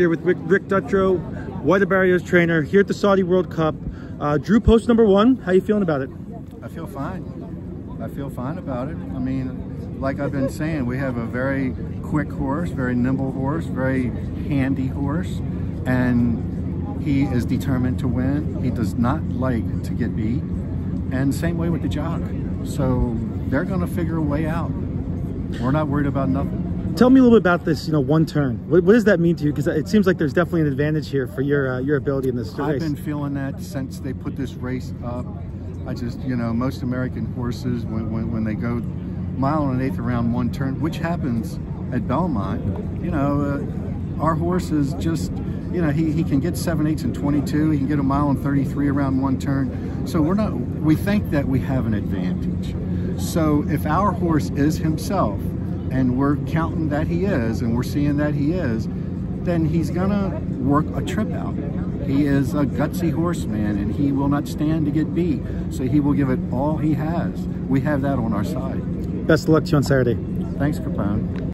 here with Rick, Rick Dutrow, White Abarrio's trainer here at the Saudi World Cup. Uh, Drew post number one. How you feeling about it? I feel fine. I feel fine about it. I mean, like I've been saying, we have a very quick horse, very nimble horse, very handy horse, and he is determined to win. He does not like to get beat, and same way with the jock. So they're going to figure a way out. We're not worried about nothing. Tell me a little bit about this, you know, one turn. What, what does that mean to you? Because it seems like there's definitely an advantage here for your uh, your ability in this race. I've been feeling that since they put this race up. I just, you know, most American horses, when, when, when they go mile and an eighth around one turn, which happens at Belmont, you know, uh, our is just, you know, he, he can get seven eighths and 22. He can get a mile and 33 around one turn. So we're not, we think that we have an advantage. So if our horse is himself, and we're counting that he is, and we're seeing that he is, then he's gonna work a trip out. He is a gutsy horseman, and he will not stand to get beat. So he will give it all he has. We have that on our side. Best of luck to you on Saturday. Thanks, Capone.